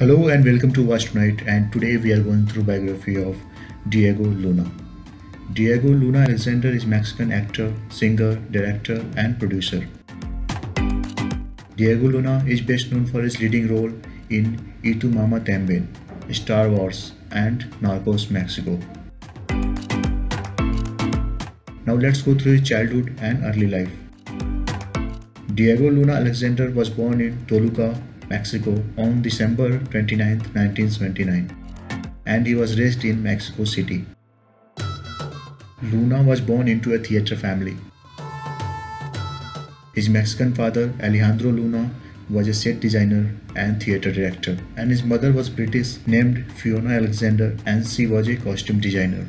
Hello and welcome to Watch Tonight and today we are going through biography of Diego Luna. Diego Luna Alexander is Mexican actor, singer, director and producer. Diego Luna is best known for his leading role in Y Tu Mama Tambien, Star Wars and Narcos Mexico. Now let's go through his childhood and early life. Diego Luna Alexander was born in Toluca, Mexico on December 29, 1979, and he was raised in Mexico City. Luna was born into a theatre family. His Mexican father, Alejandro Luna, was a set designer and theatre director, and his mother was British named Fiona Alexander and she was a costume designer.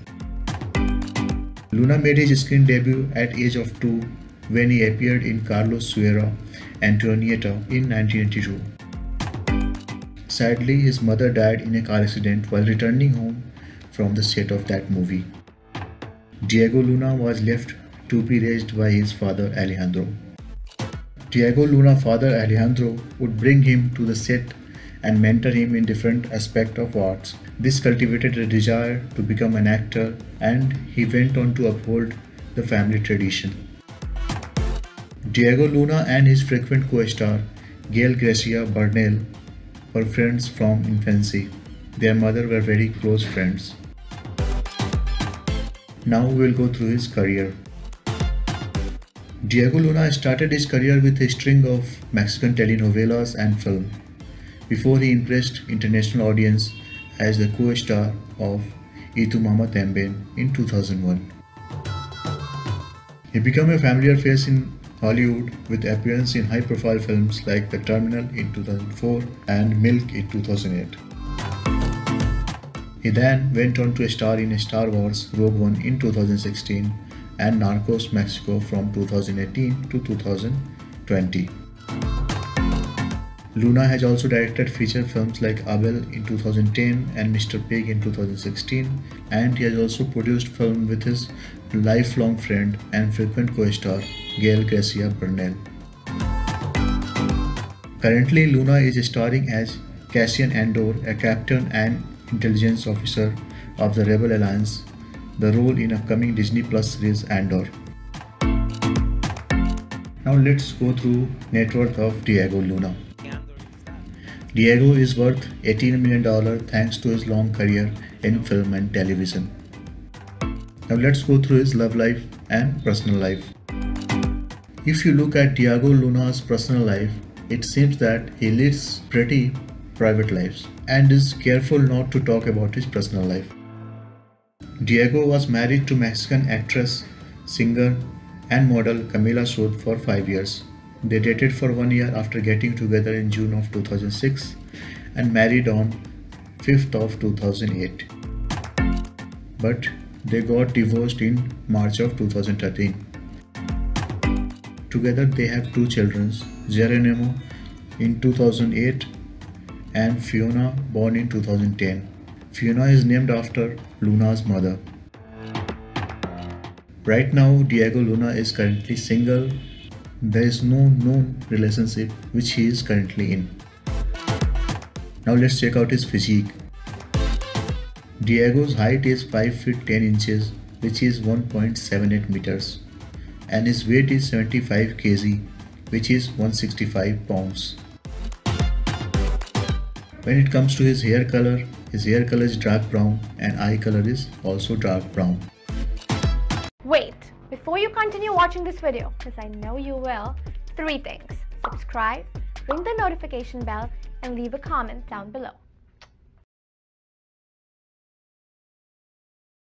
Luna made his screen debut at age of 2 when he appeared in Carlos Saura Antonieta in 1982. Sadly, his mother died in a car accident while returning home from the set of that movie. Diego Luna was left to be raised by his father Alejandro. Diego Luna's father Alejandro would bring him to the set and mentor him in different aspects of arts. This cultivated a desire to become an actor and he went on to uphold the family tradition. Diego Luna and his frequent co-star Gael Garcia Bernal were friends from infancy. Their mother were very close friends. Now we will go through his career. Diego Luna started his career with a string of Mexican telenovelas and film before he impressed international audience as the co-star of Y Tu Mama in 2001. He became a familiar face in Hollywood with appearance in high-profile films like The Terminal in 2004 and Milk in 2008. He then went on to star in Star Wars Rogue One in 2016 and Narcos Mexico from 2018 to 2020. Luna has also directed feature films like Abel in 2010 and Mr. Pig in 2016 and he has also produced film with his lifelong friend and frequent co-star Gael Garcia Bernal. Currently Luna is starring as Cassian Andor, a captain and intelligence officer of the Rebel Alliance, the role in upcoming Disney Plus series Andor. Now let's go through net worth of Diego Luna. Diego is worth $18 million thanks to his long career in film and television. Now let's go through his love life and personal life. If you look at Diego Luna's personal life, it seems that he leads pretty private lives and is careful not to talk about his personal life. Diego was married to Mexican actress, singer, and model Camila Sodi for 5 years. They dated for one year after getting together in June of 2006 and married on 5th of 2008. But they got divorced in March of 2013. Together they have two children, Geronimo in 2008 and Fiona born in 2010. Fiona is named after Luna's mother. Right now Diego Luna is currently single there is no known relationship which he is currently in. Now let's check out his physique. Diego's height is 5 feet 10 inches which is 1.78 meters and his weight is 75 kg which is 165 pounds. When it comes to his hair color, his hair color is dark brown and eye color is also dark brown. Wait, before you continue watching this video, because I know you will, three things. Subscribe, ring the notification bell, and leave a comment down below.